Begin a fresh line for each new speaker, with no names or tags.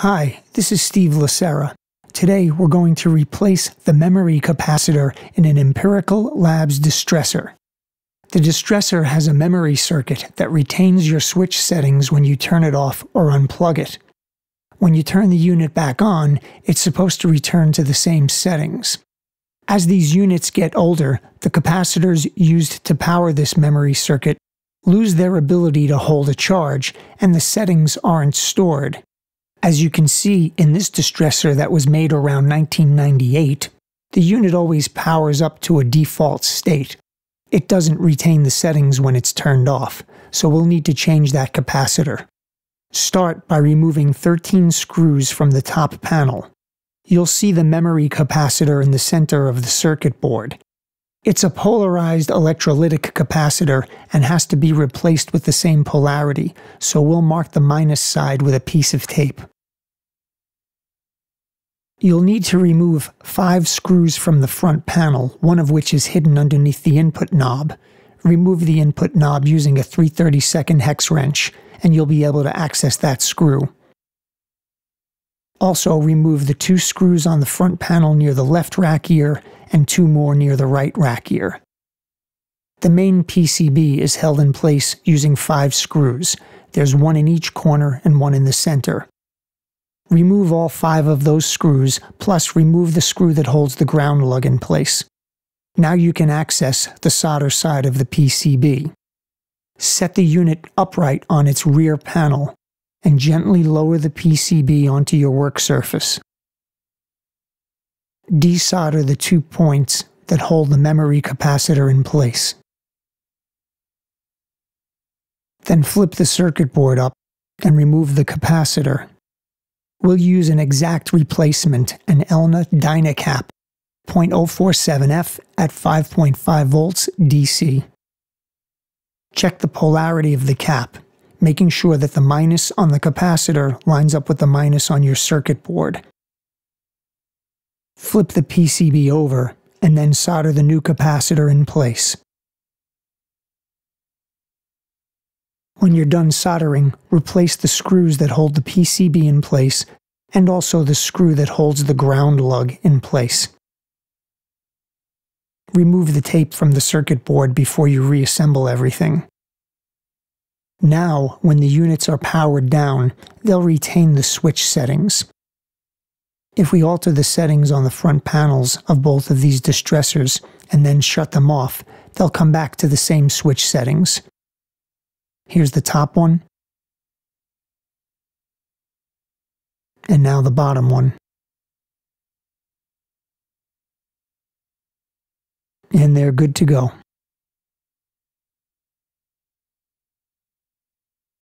Hi, this is Steve La Cerra. Today we're going to replace the memory capacitor in an Empirical Labs distressor. The distressor has a memory circuit that retains your switch settings when you turn it off or unplug it. When you turn the unit back on, it's supposed to return to the same settings. As these units get older, the capacitors used to power this memory circuit lose their ability to hold a charge, and the settings aren't stored. As you can see in this distressor that was made around 1998, the unit always powers up to a default state. It doesn't retain the settings when it's turned off, so we'll need to change that capacitor. Start by removing 13 screws from the top panel. You'll see the memory capacitor in the center of the circuit board. It's a polarized electrolytic capacitor and has to be replaced with the same polarity, so we'll mark the minus side with a piece of tape. You'll need to remove five screws from the front panel, one of which is hidden underneath the input knob. Remove the input knob using a 332nd hex wrench, and you'll be able to access that screw. Also, remove the two screws on the front panel near the left rack ear and two more near the right rack ear. The main PCB is held in place using five screws. There's one in each corner and one in the center. Remove all five of those screws, plus remove the screw that holds the ground lug in place. Now you can access the solder side of the PCB. Set the unit upright on its rear panel and gently lower the PCB onto your work surface desolder the two points that hold the memory capacitor in place. Then flip the circuit board up and remove the capacitor. We'll use an exact replacement, an Elna Dynacap 0.047F at 5.5 volts DC. Check the polarity of the cap, making sure that the minus on the capacitor lines up with the minus on your circuit board. Flip the PCB over and then solder the new capacitor in place. When you're done soldering, replace the screws that hold the PCB in place and also the screw that holds the ground lug in place. Remove the tape from the circuit board before you reassemble everything. Now, when the units are powered down, they'll retain the switch settings. If we alter the settings on the front panels of both of these distressors and then shut them off, they'll come back to the same switch settings. Here's the top one. And now the bottom one. And they're good to go.